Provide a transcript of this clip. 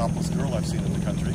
topless girl I've seen in the country.